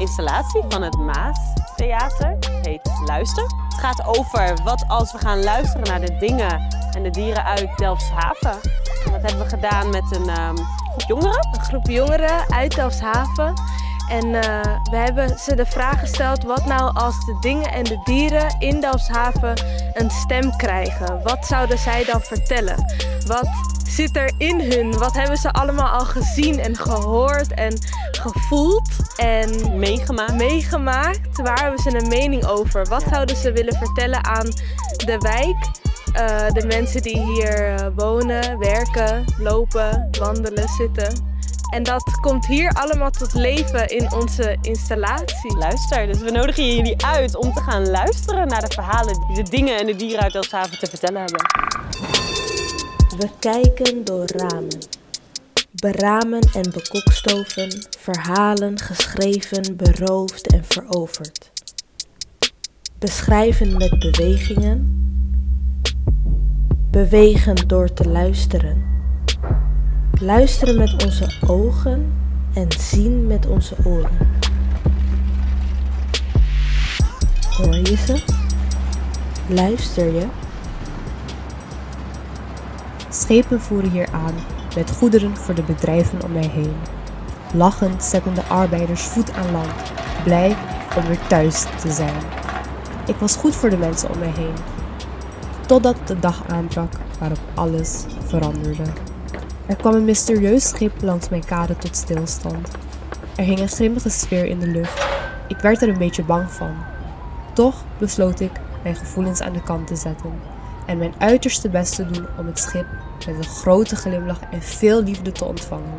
installatie van het Maas Theater. Het heet Luister. Het gaat over wat als we gaan luisteren naar de dingen en de dieren uit Delfshaven. En dat hebben we gedaan met een um, groep jongeren. Een groep jongeren uit Delfshaven. En uh, we hebben ze de vraag gesteld, wat nou als de dingen en de dieren in Delfshaven een stem krijgen? Wat zouden zij dan vertellen? Wat zit er in hun? Wat hebben ze allemaal al gezien en gehoord en gevoeld en meegemaakt? meegemaakt? Waar hebben ze een mening over? Wat zouden ze willen vertellen aan de wijk? Uh, de mensen die hier uh, wonen, werken, lopen, wandelen, zitten. En dat komt hier allemaal tot leven in onze installatie. Luister, dus we nodigen jullie uit om te gaan luisteren naar de verhalen die de dingen en de dieren uit Delfshaven te vertellen hebben. We kijken door ramen. Beramen en bekokstoven, verhalen geschreven, beroofd en veroverd. Beschrijven met bewegingen, bewegen door te luisteren. Luisteren met onze ogen en zien met onze oren. Hoor je ze? Luister je? Schepen voeren hier aan met goederen voor de bedrijven om mij heen. Lachend zetten de arbeiders voet aan land, blij om weer thuis te zijn. Ik was goed voor de mensen om mij heen, totdat de dag aanbrak waarop alles veranderde. Er kwam een mysterieus schip langs mijn kade tot stilstand. Er hing een grimmige sfeer in de lucht. Ik werd er een beetje bang van. Toch besloot ik mijn gevoelens aan de kant te zetten en mijn uiterste best te doen om het schip met een grote glimlach en veel liefde te ontvangen.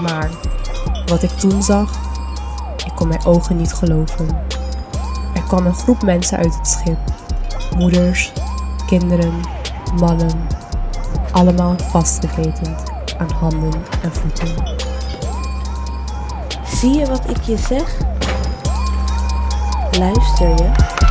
Maar wat ik toen zag, ik kon mijn ogen niet geloven. Er kwam een groep mensen uit het schip: moeders, kinderen, mannen, allemaal vastgeketend aan handen en voeten. Zie je wat ik je zeg? Luister je?